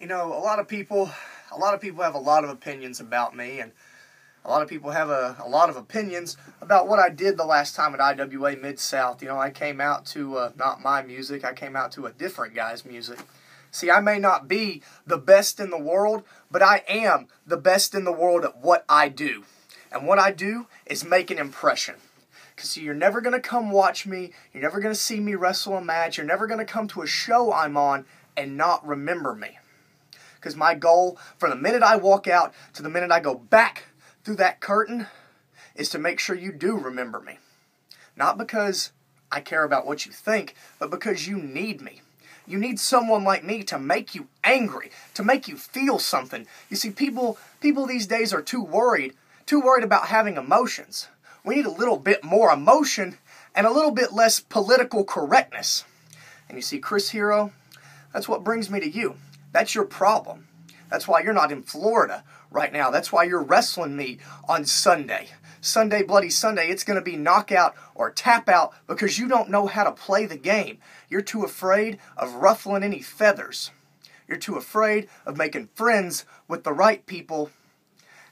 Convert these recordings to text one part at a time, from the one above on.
You know, a lot of people, a lot of people have a lot of opinions about me, and a lot of people have a, a lot of opinions about what I did the last time at IWA Mid South. You know, I came out to uh, not my music, I came out to a different guy's music. See, I may not be the best in the world, but I am the best in the world at what I do. And what I do is make an impression. Because you're never going to come watch me, you're never going to see me wrestle a match, you're never going to come to a show I'm on and not remember me. Because my goal from the minute I walk out to the minute I go back through that curtain is to make sure you do remember me. Not because I care about what you think, but because you need me. You need someone like me to make you angry, to make you feel something. You see, people people these days are too worried, too worried about having emotions. We need a little bit more emotion and a little bit less political correctness. And you see, Chris Hero, that's what brings me to you. That's your problem. That's why you're not in Florida right now. That's why you're wrestling me on Sunday. Sunday, Bloody Sunday, it's going to be knockout or tap out because you don't know how to play the game. You're too afraid of ruffling any feathers. You're too afraid of making friends with the right people.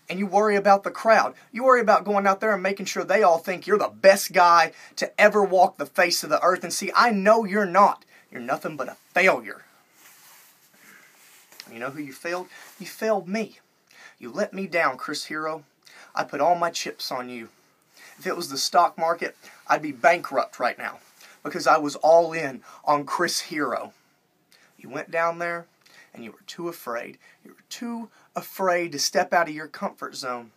And you worry about the crowd. You worry about going out there and making sure they all think you're the best guy to ever walk the face of the earth. And see, I know you're not. You're nothing but a failure. You know who you failed? You failed me. You let me down, Chris Hero. I put all my chips on you. If it was the stock market, I'd be bankrupt right now because I was all in on Chris Hero. You went down there and you were too afraid. You were too afraid to step out of your comfort zone.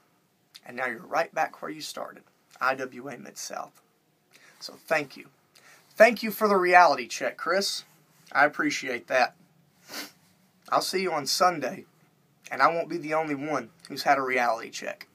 And now you're right back where you started IWA Mid South. So thank you. Thank you for the reality check, Chris. I appreciate that. I'll see you on Sunday, and I won't be the only one who's had a reality check.